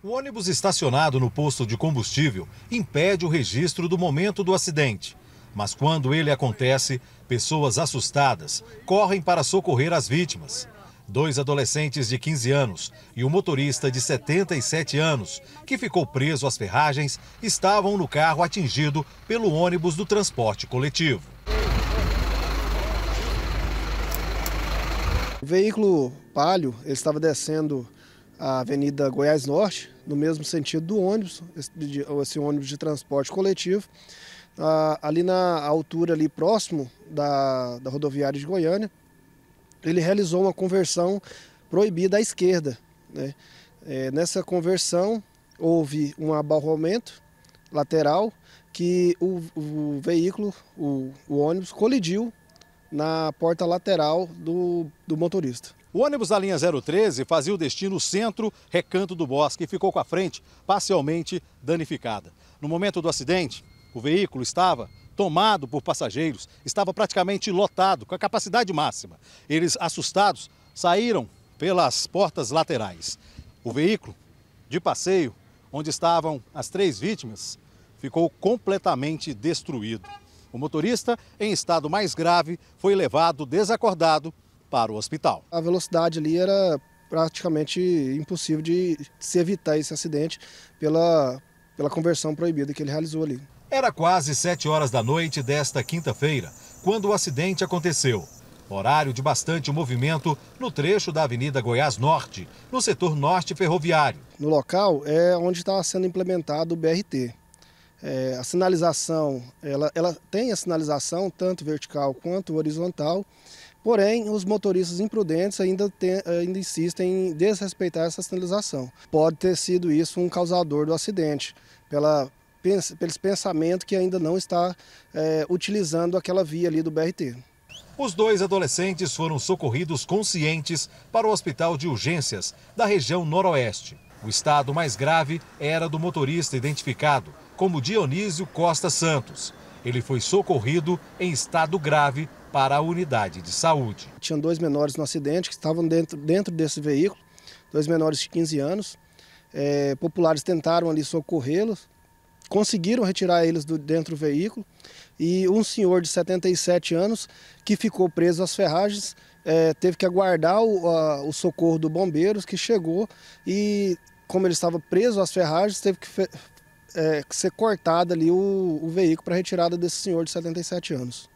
O ônibus estacionado no posto de combustível impede o registro do momento do acidente. Mas quando ele acontece, pessoas assustadas correm para socorrer as vítimas. Dois adolescentes de 15 anos e um motorista de 77 anos, que ficou preso às ferragens, estavam no carro atingido pelo ônibus do transporte coletivo. O veículo Palio estava descendo a Avenida Goiás Norte, no mesmo sentido do ônibus, esse, ônibus de transporte coletivo, ali na altura ali próximo da, da rodoviária de Goiânia, ele realizou uma conversão proibida à esquerda. Né? É, nessa conversão houve um abarroamento lateral que o, o veículo, o, o ônibus, colidiu na porta lateral do, do motorista. O ônibus da linha 013 fazia o destino centro, recanto do bosque e ficou com a frente parcialmente danificada. No momento do acidente, o veículo estava tomado por passageiros, estava praticamente lotado, com a capacidade máxima. Eles, assustados, saíram pelas portas laterais. O veículo de passeio, onde estavam as três vítimas, ficou completamente destruído. O motorista, em estado mais grave, foi levado desacordado para o hospital. A velocidade ali era praticamente impossível de se evitar esse acidente pela, pela conversão proibida que ele realizou ali. Era quase 7 horas da noite desta quinta-feira, quando o acidente aconteceu. Horário de bastante movimento no trecho da Avenida Goiás Norte, no setor norte ferroviário. No local é onde estava sendo implementado o BRT. É, a sinalização, ela, ela tem a sinalização tanto vertical quanto horizontal, porém os motoristas imprudentes ainda, ainda insistem em desrespeitar essa sinalização. Pode ter sido isso um causador do acidente, pela, pelos pensamentos que ainda não está é, utilizando aquela via ali do BRT. Os dois adolescentes foram socorridos conscientes para o hospital de urgências da região noroeste. O estado mais grave era do motorista identificado como Dionísio Costa Santos. Ele foi socorrido em estado grave para a unidade de saúde. Tinham dois menores no acidente que estavam dentro, dentro desse veículo, dois menores de 15 anos. É, populares tentaram ali socorrê-los, conseguiram retirar eles do, dentro do veículo e um senhor de 77 anos que ficou preso às ferragens é, teve que aguardar o, a, o socorro do bombeiros que chegou e como ele estava preso às ferragens teve que é, ser cortado ali o, o veículo para retirada desse senhor de 77 anos.